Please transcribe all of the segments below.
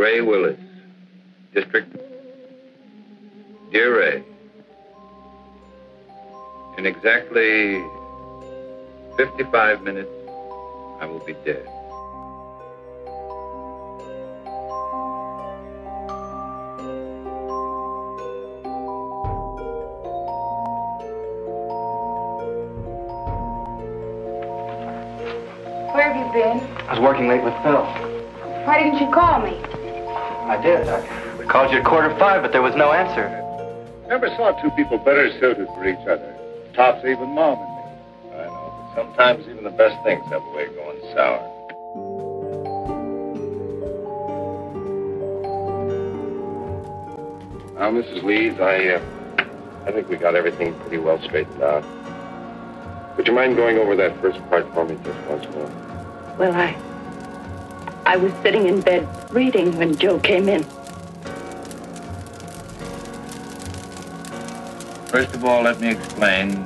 Ray Willis, District. Dear Ray, in exactly 55 minutes, I will be dead. Where have you been? I was working late with Phil. Why didn't you call me? I did. I called you at quarter five, but there was no answer. Never saw two people better suited for each other. Tops even Mom and me. I know, but sometimes even the best things have a way of going sour. Now, Mrs. Leeds, I, uh, I think we got everything pretty well straightened out. Would you mind going over that first part for me just once more? Well, I. I was sitting in bed reading when Joe came in. First of all, let me explain.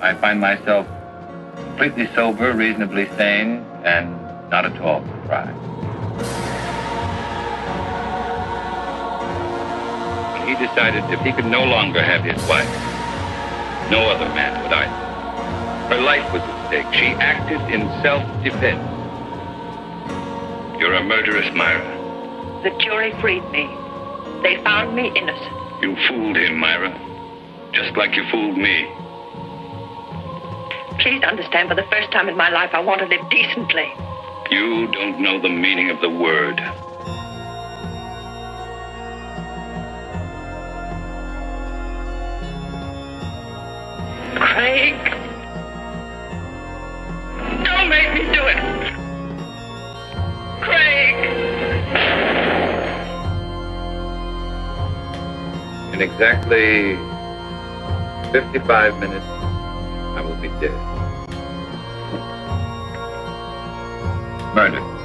I find myself completely sober, reasonably sane, and not at all surprised. He decided if he could no longer have his wife, no other man would either. Her life was at stake. She acted in self-defense. A murderess, Myra. The jury freed me. They found me innocent. You fooled him, Myra. Just like you fooled me. Please understand, for the first time in my life, I want to live decently. You don't know the meaning of the word. Craig! In exactly 55 minutes, I will be dead. Murdered.